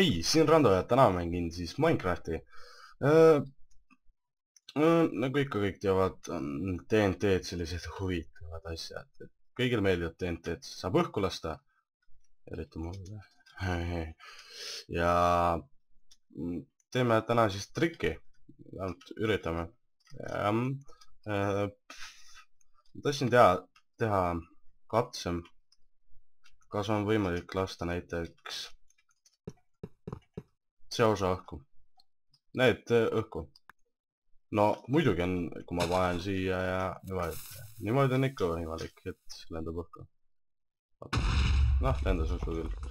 hei, siin Rando ja täna mängin siis Minecrafti äh,. Äh, nagu ikka kõik teavad, on DNT-d sellised huvitavad asjad, et kõigile meeldivad DNT-d, saab õhku lasta. eriti mulle. ja teeme täna siis trikki, vähemalt üritame. Äh, tahtsin teha, teha katse, kas on võimalik lasta näiteks see osa õhku. Need õhku. no muidugi on, kui ma panen siia ja niimoodi, niimoodi on ikka võimalik, et lendab õhku. noh, lendas õhku küll.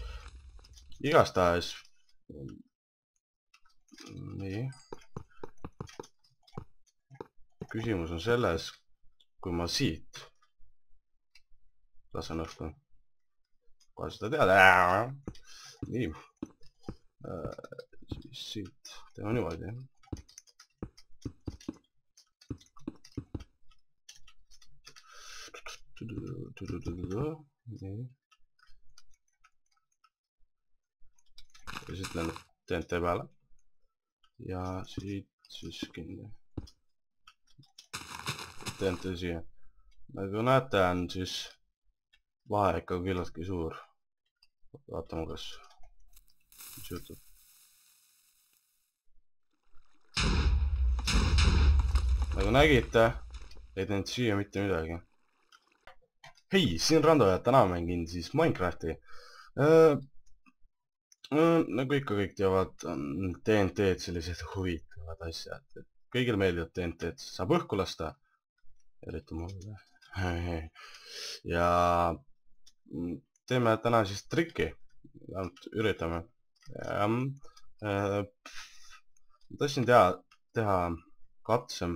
igastahes. nii. küsimus on selles, kui ma siit lasen õhku. kohe seda teada. nii siis siit teeme niimoodi. nii. ja siis lähen TNT peale ja siit siis kinni. TNT siia. nagu näete, on siis vahe ikka küllaltki suur. vaatame, kas, mis juhtub. Nagu nägite, ei teinud siia mitte midagi. hei, siin Rando ja täna mängin siis Minecrafti äh,. Äh, nagu ikka kõik teavad, on DNT-d sellised huvitavad asjad, et kõigile meeldivad DNT-d, saab õhku lasta. eriti mulle. ja teeme täna siis trikki, vähemalt üritame. Äh, tahtsin teha, teha katse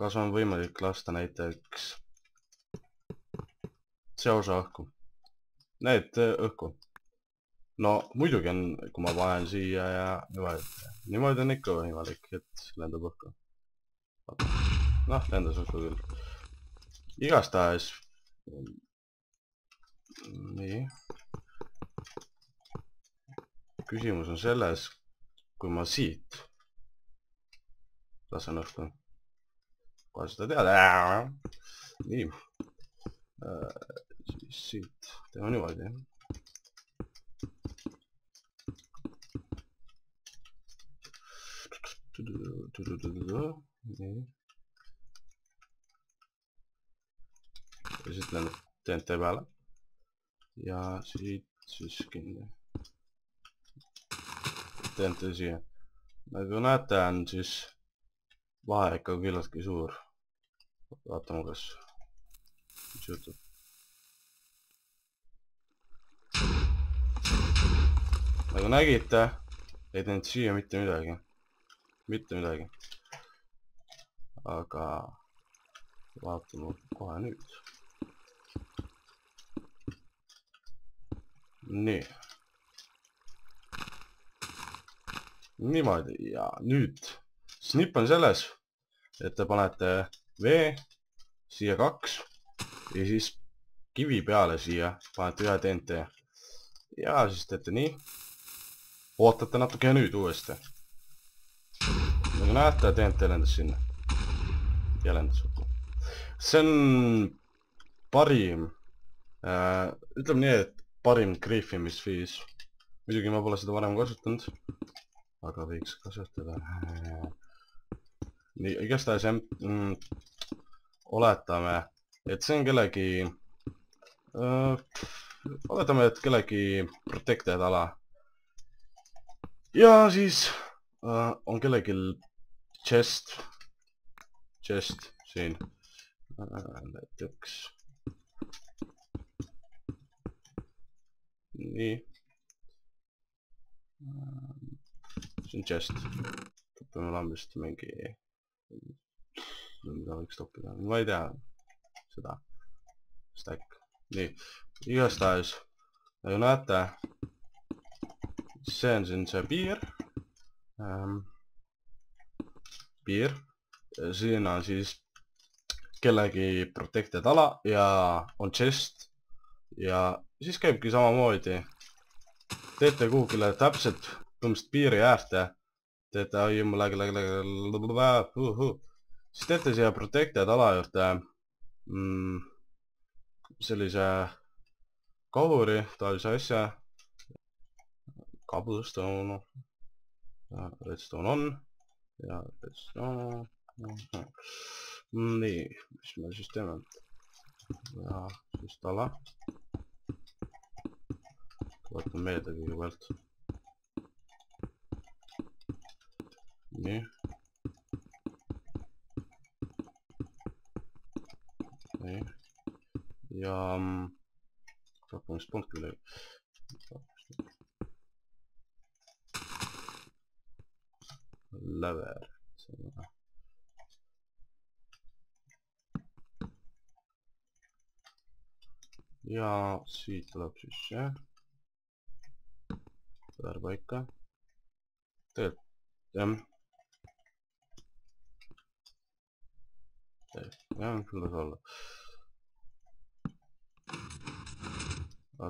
kas on võimalik lasta näiteks see osa õhku? Need õhku. no muidugi on, kui ma panen siia ja niimoodi, niimoodi on ikka võimalik, et lendab õhku. noh, lendas õhku küll. igastahes. nii. küsimus on selles, kui ma siit lasen õhku kohe seda teada. nii äh,. siis siit teeme niimoodi. nii. ja siit lähen TNT peale. ja siit siis kinni. TNT siia. nagu näete, on siis vahe ikka küllaltki suur. vaatame, kas, mis juhtub. nagu nägite, ei teinud siia mitte midagi. mitte midagi. aga vaatame kohe nüüd. nii. niimoodi ja nüüd Snip on selles, et te panete vee siia kaks ja siis kivi peale siia panete ühe TNT. ja siis teete nii. ootate natuke ja nüüd uuesti. nagu näete, TNT lendas sinna. ja lendas kokku. see on parim äh,, ütleme nii, et parim griifimisviis. muidugi ma pole seda varem kasutanud, aga võiks kasutada nii, igastahes jah mm,, oletame, et see on kellegi äh,, oletame, et kellegi protected ala. ja siis äh, on kellelgi chest, chest siin äh,, näiteks. nii. see on chest, võtame lambist mingi mida võiks toppida, ma ei tea seda. Stack, nii, igastahes nagu näete, see on siin see piir ähm,. piir, siin on siis kellegi protected ala ja on chest ja siis käibki samamoodi teete kuhugile täpselt põhimõtteliselt piiri äärde, teete, lägi, lägi, siis teete siia protected ala juurde mm, sellise kahuri, taolise asja, cobblestone, redstone on ja redstone, nii, mis me siis teeme? ja siis tala. tuletan meelde kõigepealt. nii. nii. ja rohkem vist polnud küll. läver. ja siit tuleb siis see läver paika tegelikult jah jah küll las olla aga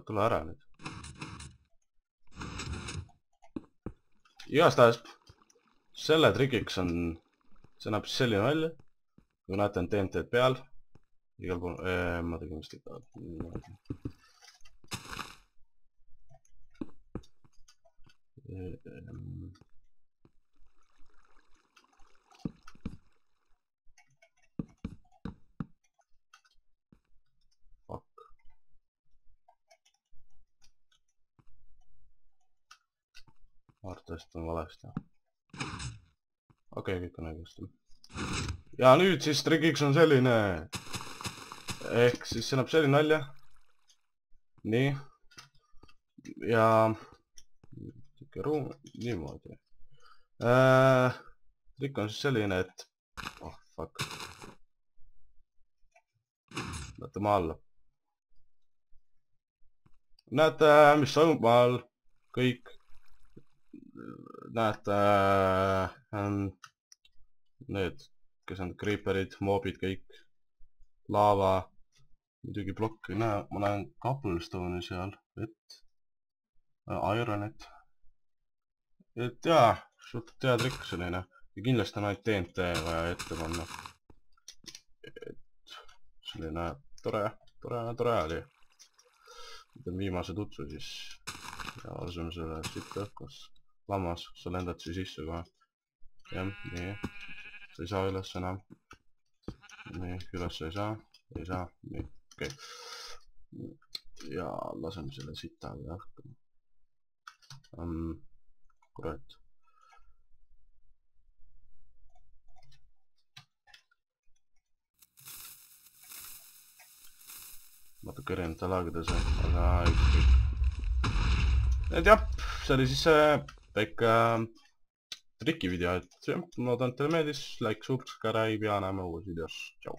tule ära nüüd. Igastahes selle trikiks on see näeb siis selline välja. Kui näete on TNT-d peal. Igal pool äh,, ma tegin vist ikka ähm. Arvestust on valesti. okei okay,, kõik on õigesti. ja nüüd siis trikiks on selline ehk siis see näeb selline välja. nii. ja sihuke ruum, niimoodi äh,. trikk on siis selline, et oh fuck. maa alla. näete, mis toimub maal, kõik. Näete äh,, need, kes on creeperid, moobid, kõik, laava muidugi plokk ei näe, ma näen cobblestone'i seal, vett äh,, ironit. et jaa, suht hea trikk selline ja kindlasti on ainult TNT vaja ette panna. et selline tore, tore, tore oli. teen viimase tutsu siis ja asume selle siit õhkus. Lammas, sa lendad siia sisse kohe. jah, nii. sa ei saa üles enam. nii, üles ei saa, ei saa, nii okei okay.. ja laseme selle sita õhku um,. kurat. natuke erinevatel aegadel see, aga ükskõik. et jah, see oli siis see väike trikivideo, et jah, loodan, et teile meeldis, like, subscribe ja näeme uues videos, tšau.